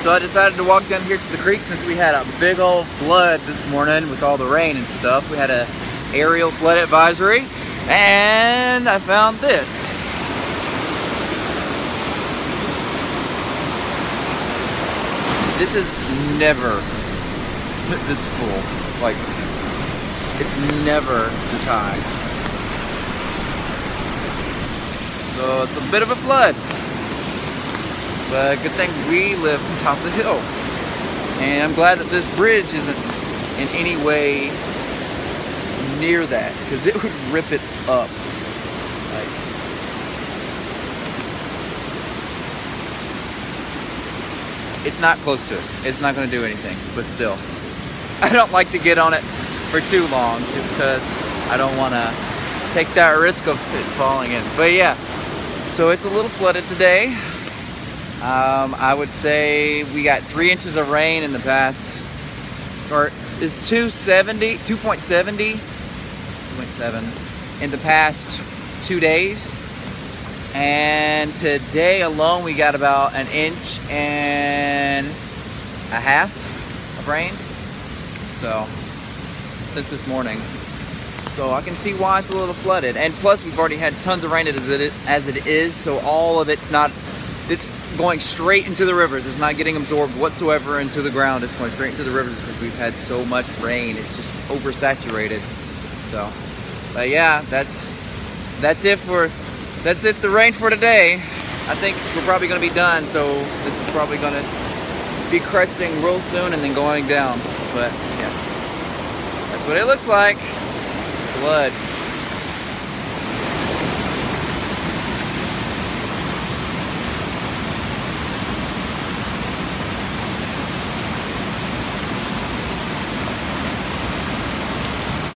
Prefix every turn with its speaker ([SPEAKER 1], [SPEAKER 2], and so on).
[SPEAKER 1] So I decided to walk down here to the creek since we had a big old flood this morning with all the rain and stuff. We had a areal flood advisory and I found this. This is never this full. Like, it's never this high. So it's a bit of a flood. But uh, good thing we live on top of the hill. And I'm glad that this bridge isn't in any way near that because it would rip it up. Like, it's not close to it. It's not going to do anything, but still. I don't like to get on it for too long just because I don't want to take that risk of it falling in. But yeah, so it's a little flooded today. Um, I would say we got three inches of rain in the past, or is 270, 2.70, 2.7 in the past two days. And today alone we got about an inch and a half of rain. So, since this morning. So I can see why it's a little flooded. And plus we've already had tons of rain as it, as it is, so all of it's not, it's going straight into the rivers. It's not getting absorbed whatsoever into the ground. It's going straight into the rivers because we've had so much rain. It's just oversaturated. So, but yeah, that's that's it for that's it. The rain for today. I think we're probably going to be done. So this is probably going to be cresting real soon and then going down. But yeah, that's what it looks like. Blood.